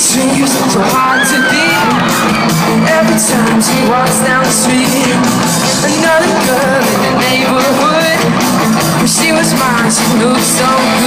His fingers so hard to beat Every time she walks down the street Another girl in the neighborhood. When she was mine, she moved so